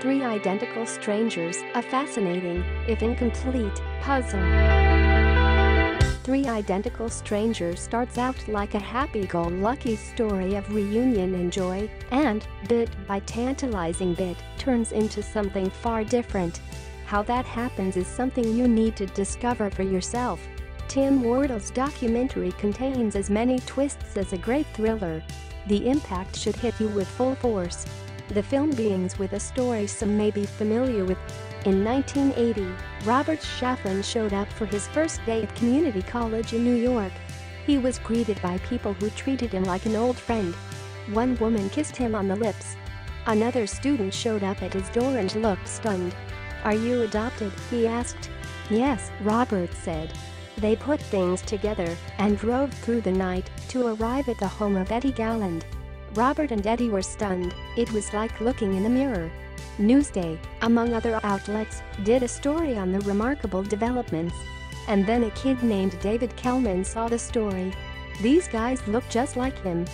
Three Identical Strangers, a fascinating, if incomplete, puzzle. Three Identical Strangers starts out like a happy-go-lucky story of reunion and joy, and, bit by tantalizing bit, turns into something far different. How that happens is something you need to discover for yourself. Tim Wardle's documentary contains as many twists as a great thriller. The impact should hit you with full force. The film begins with a story some may be familiar with. In 1980, Robert Shafran showed up for his first day at community college in New York. He was greeted by people who treated him like an old friend. One woman kissed him on the lips. Another student showed up at his door and looked stunned. Are you adopted? he asked. Yes, Robert said. They put things together and drove through the night to arrive at the home of Eddie Galland. Robert and Eddie were stunned, it was like looking in a mirror. Newsday, among other outlets, did a story on the remarkable developments. And then a kid named David Kellman saw the story. These guys look just like him.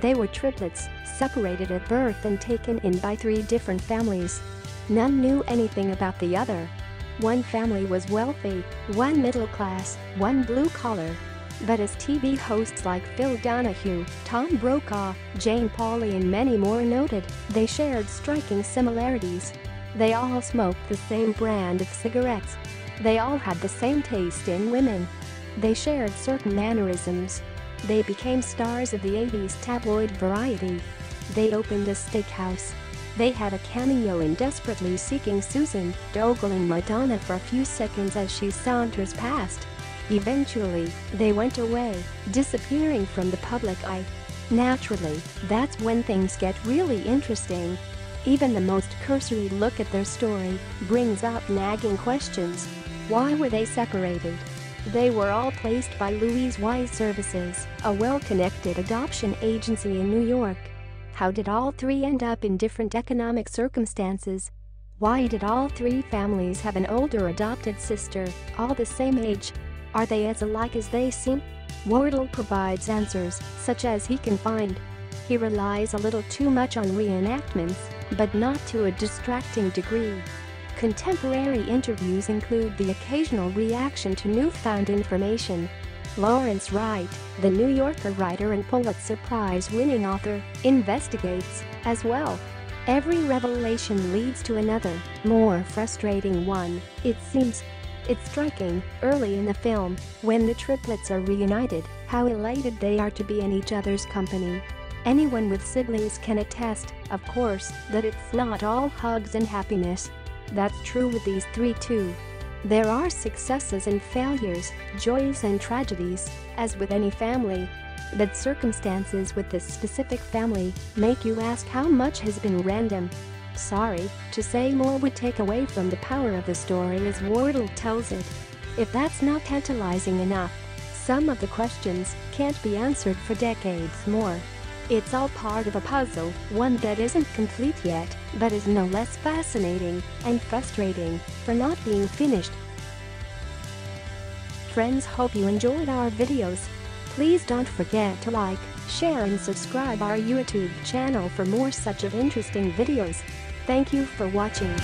They were triplets, separated at birth and taken in by three different families. None knew anything about the other. One family was wealthy, one middle class, one blue collar, but as TV hosts like Phil Donahue, Tom Brokaw, Jane Pauley and many more noted, they shared striking similarities. They all smoked the same brand of cigarettes. They all had the same taste in women. They shared certain mannerisms. They became stars of the 80s tabloid variety. They opened a steakhouse. They had a cameo in Desperately Seeking Susan, ogling Madonna for a few seconds as she saunters past. Eventually, they went away, disappearing from the public eye. Naturally, that's when things get really interesting. Even the most cursory look at their story brings up nagging questions. Why were they separated? They were all placed by Louise Wise Services, a well-connected adoption agency in New York. How did all three end up in different economic circumstances? Why did all three families have an older adopted sister, all the same age, are they as alike as they seem? Wardle provides answers, such as he can find. He relies a little too much on reenactments, but not to a distracting degree. Contemporary interviews include the occasional reaction to newfound information. Lawrence Wright, the New Yorker writer and Pulitzer Prize-winning author, investigates, as well. Every revelation leads to another, more frustrating one, it seems. It's striking, early in the film, when the triplets are reunited, how elated they are to be in each other's company. Anyone with siblings can attest, of course, that it's not all hugs and happiness. That's true with these three too. There are successes and failures, joys and tragedies, as with any family. But circumstances with this specific family make you ask how much has been random Sorry, to say more would take away from the power of the story as Wardle tells it. If that's not tantalizing enough, some of the questions can't be answered for decades more. It's all part of a puzzle, one that isn't complete yet, but is no less fascinating and frustrating for not being finished. Friends hope you enjoyed our videos. Please don't forget to like, share and subscribe our YouTube channel for more such of interesting videos. Thank you for watching.